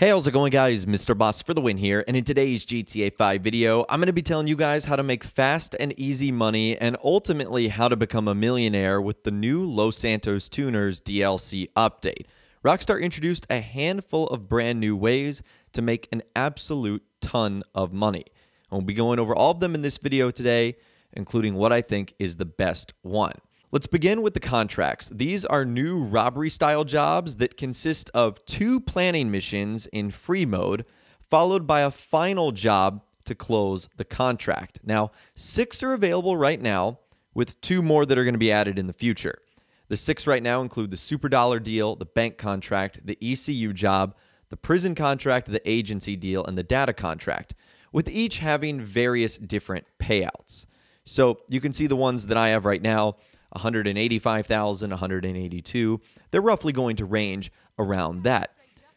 Hey, how's it going guys? Mr. Boss for the win here, and in today's GTA 5 video, I'm going to be telling you guys how to make fast and easy money and ultimately how to become a millionaire with the new Los Santos Tuners DLC update. Rockstar introduced a handful of brand new ways to make an absolute ton of money. And We'll be going over all of them in this video today, including what I think is the best one. Let's begin with the contracts. These are new robbery style jobs that consist of two planning missions in free mode, followed by a final job to close the contract. Now, six are available right now, with two more that are going to be added in the future. The six right now include the super dollar deal, the bank contract, the ECU job, the prison contract, the agency deal, and the data contract, with each having various different payouts. So you can see the ones that I have right now 185,000, 182. They're roughly going to range around that.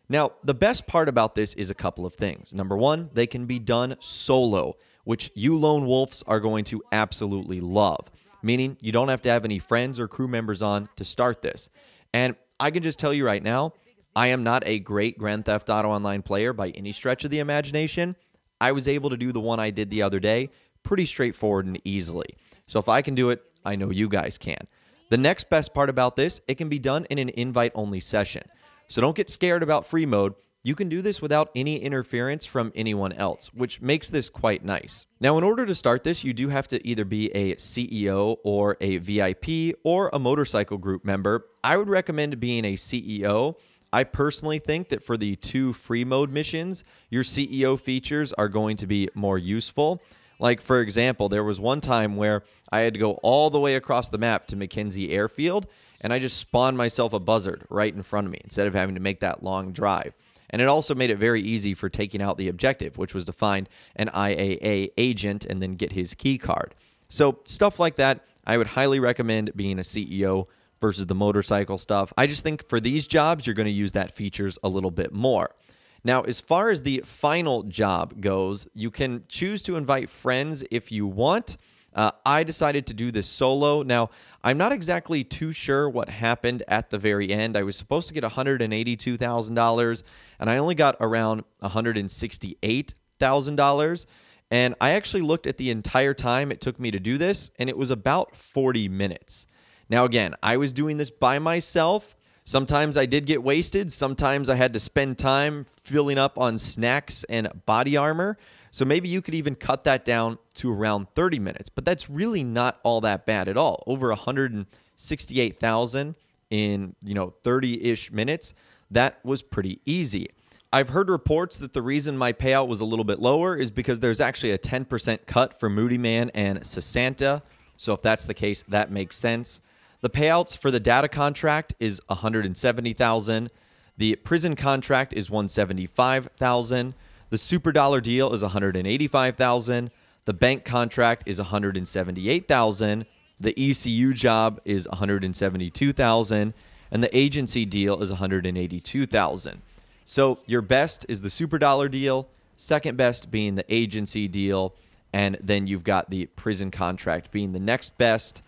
Now, the best part about this is a couple of things. Number one, they can be done solo, which you lone wolves are going to absolutely love, meaning you don't have to have any friends or crew members on to start this. And I can just tell you right now, I am not a great Grand Theft Auto Online player by any stretch of the imagination. I was able to do the one I did the other day pretty straightforward and easily. So if I can do it, I know you guys can. The next best part about this, it can be done in an invite only session. So don't get scared about free mode. You can do this without any interference from anyone else, which makes this quite nice. Now, in order to start this, you do have to either be a CEO or a VIP or a motorcycle group member. I would recommend being a CEO. I personally think that for the two free mode missions, your CEO features are going to be more useful. Like, for example, there was one time where I had to go all the way across the map to McKenzie Airfield, and I just spawned myself a buzzard right in front of me instead of having to make that long drive. And it also made it very easy for taking out the objective, which was to find an IAA agent and then get his key card. So, stuff like that, I would highly recommend being a CEO versus the motorcycle stuff. I just think for these jobs, you're going to use that features a little bit more. Now, as far as the final job goes, you can choose to invite friends if you want. Uh, I decided to do this solo. Now, I'm not exactly too sure what happened at the very end. I was supposed to get $182,000, and I only got around $168,000. And I actually looked at the entire time it took me to do this, and it was about 40 minutes. Now, again, I was doing this by myself. Sometimes I did get wasted. Sometimes I had to spend time filling up on snacks and body armor. So maybe you could even cut that down to around 30 minutes. But that's really not all that bad at all. Over 168,000 in, you know, 30-ish minutes. That was pretty easy. I've heard reports that the reason my payout was a little bit lower is because there's actually a 10% cut for Moodymann and Sessanta. So if that's the case, that makes sense. The payouts for the data contract is 170,000. The prison contract is 175,000. The super dollar deal is 185,000. The bank contract is 178,000. The ECU job is 172,000 and the agency deal is 182,000. So your best is the super dollar deal, second best being the agency deal, and then you've got the prison contract being the next best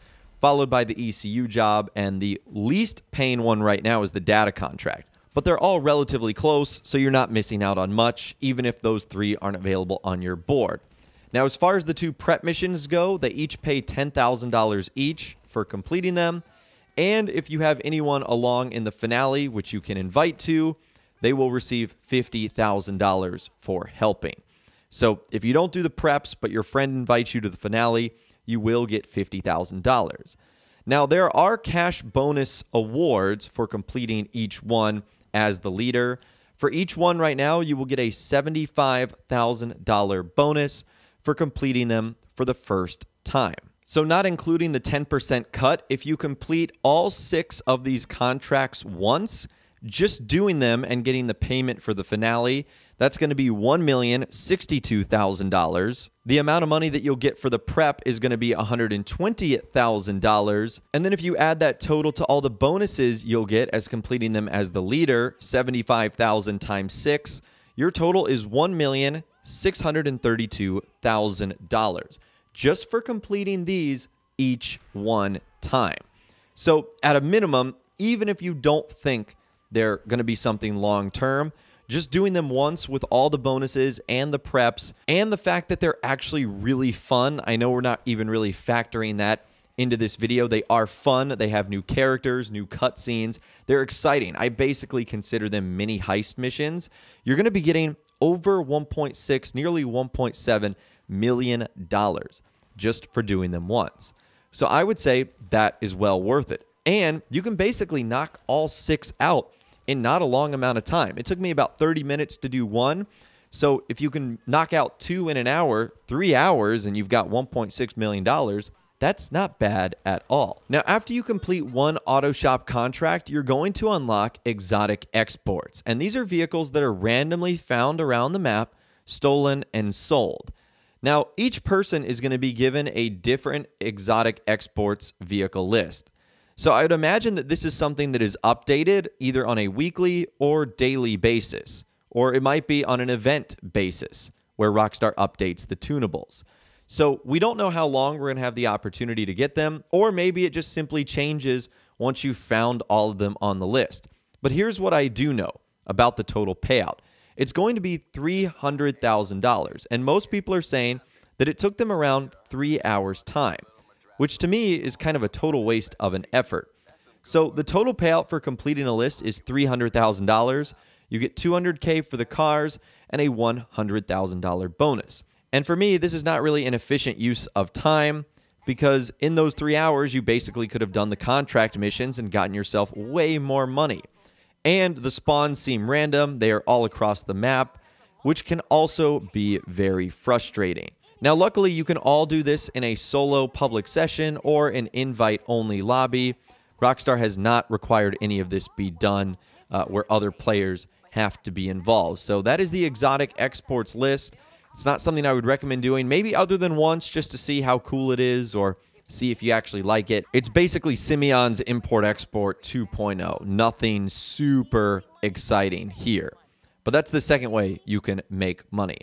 followed by the ECU job, and the least paying one right now is the data contract. But they're all relatively close, so you're not missing out on much, even if those three aren't available on your board. Now, as far as the two prep missions go, they each pay $10,000 each for completing them. And if you have anyone along in the finale, which you can invite to, they will receive $50,000 for helping. So if you don't do the preps, but your friend invites you to the finale, you will get $50,000. Now, there are cash bonus awards for completing each one as the leader. For each one right now, you will get a $75,000 bonus for completing them for the first time. So, not including the 10% cut, if you complete all six of these contracts once, just doing them and getting the payment for the finale, that's going to be $1,062,000. The amount of money that you'll get for the prep is going to be $120,000. And then if you add that total to all the bonuses you'll get as completing them as the leader, 75,000 times 6, your total is $1,632,000 just for completing these each one time. So, at a minimum, even if you don't think they're going to be something long term, Just doing them once with all the bonuses and the preps and the fact that they're actually really fun. I know we're not even really factoring that into this video. They are fun. They have new characters, new cutscenes. They're exciting. I basically consider them mini heist missions. You're going to be getting over 1.6, nearly 1.7 million dollars just for doing them once. So I would say that is well worth it. And you can basically knock all six out in not a long amount of time. It took me about 30 minutes to do one. So if you can knock out two in an hour, three hours, and you've got $1.6 million, that's not bad at all. Now, after you complete one auto shop contract, you're going to unlock exotic exports. And these are vehicles that are randomly found around the map, stolen, and sold. Now, each person is going to be given a different exotic exports vehicle list. So I would imagine that this is something that is updated either on a weekly or daily basis, or it might be on an event basis where Rockstar updates the tunables. So we don't know how long we're going to have the opportunity to get them, or maybe it just simply changes once you've found all of them on the list. But here's what I do know about the total payout it's going to be $300,000. And most people are saying that it took them around three hours' time which to me is kind of a total waste of an effort. So the total payout for completing a list is $300,000. You get 200K for the cars and a $100,000 bonus. And for me, this is not really an efficient use of time because in those three hours, you basically could have done the contract missions and gotten yourself way more money. And the spawns seem random, they are all across the map, which can also be very frustrating. Now, luckily, you can all do this in a solo public session or an invite only lobby. Rockstar has not required any of this be done uh, where other players have to be involved. So, that is the exotic exports list. It's not something I would recommend doing, maybe other than once just to see how cool it is or see if you actually like it. It's basically Simeon's import export 2.0. Nothing super exciting here. But that's the second way you can make money.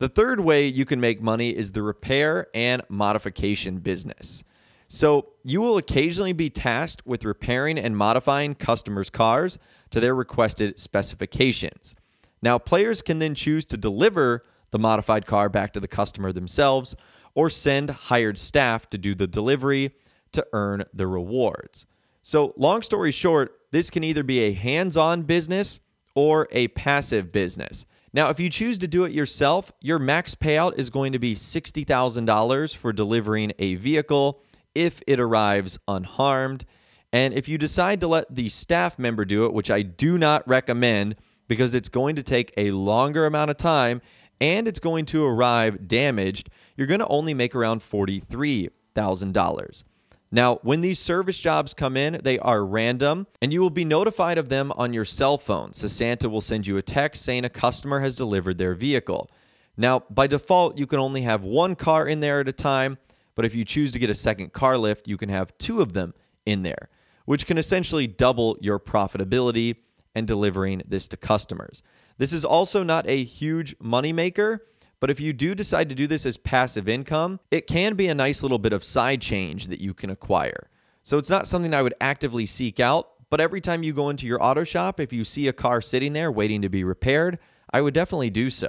The third way you can make money is the repair and modification business. So, you will occasionally be tasked with repairing and modifying customers' cars to their requested specifications. Now, players can then choose to deliver the modified car back to the customer themselves or send hired staff to do the delivery to earn the rewards. So, long story short, this can either be a hands on business or a passive business. Now, if you choose to do it yourself, your max payout is going to be $60,000 for delivering a vehicle if it arrives unharmed. And if you decide to let the staff member do it, which I do not recommend because it's going to take a longer amount of time and it's going to arrive damaged, you're going to only make around $43,000. Now, when these service jobs come in, they are random and you will be notified of them on your cell phone. So Santa will send you a text saying a customer has delivered their vehicle. Now, by default, you can only have one car in there at a time, but if you choose to get a second car lift, you can have two of them in there, which can essentially double your profitability and delivering this to customers. This is also not a huge moneymaker, but if you do decide to do this as passive income, it can be a nice little bit of side change that you can acquire. So it's not something I would actively seek out, but every time you go into your auto shop, if you see a car sitting there waiting to be repaired, I would definitely do so.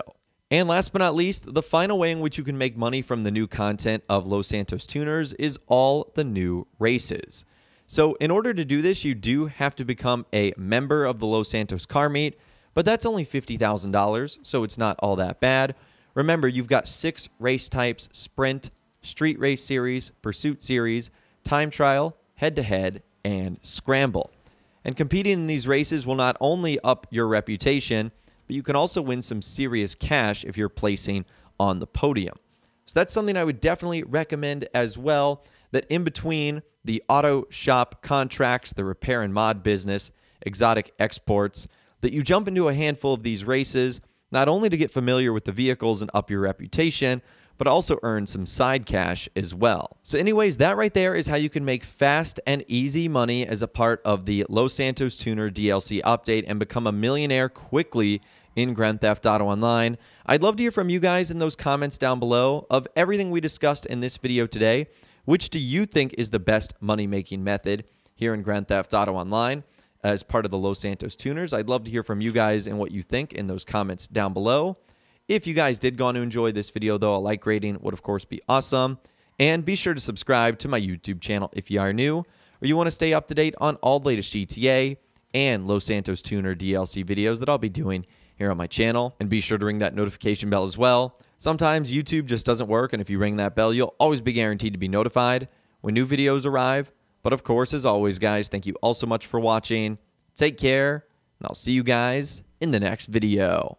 And last but not least, the final way in which you can make money from the new content of Los Santos Tuners is all the new races. So, in order to do this, you do have to become a member of the Los Santos Car Meet, but that's only $50,000, so it's not all that bad. Remember, you've got six race types sprint, street race series, pursuit series, time trial, head to head, and scramble. And competing in these races will not only up your reputation, but you can also win some serious cash if you're placing on the podium. So that's something I would definitely recommend as well. That in between the auto shop contracts, the repair and mod business, exotic exports, that you jump into a handful of these races not only to get familiar with the vehicles and up your reputation, but also earn some side cash as well. So, anyways, that right there is how you can make fast and easy money as a part of the Los Santos Tuner DLC update and become a millionaire quickly in Grand Theft Auto Online. I'd love to hear from you guys in those comments down below of everything we discussed in this video today. Which do you think is the best money making method here in Grand Theft Auto Online? As part of the Los Santos Tuners. I'd love to hear from you guys and what you think in those comments down below. If you guys did go on to enjoy this video, though, a like rating would, of course, be awesome. And be sure to subscribe to my YouTube channel if you are new or you want to stay up to date on all the latest GTA and Los Santos Tuner DLC videos that I'll be doing here on my channel. And be sure to ring that notification bell as well. Sometimes YouTube just doesn't work, and if you ring that bell, you'll always be guaranteed to be notified when new videos arrive. But of course, as always, guys, thank you all so much for watching. Take care, and I'll see you guys in the next video.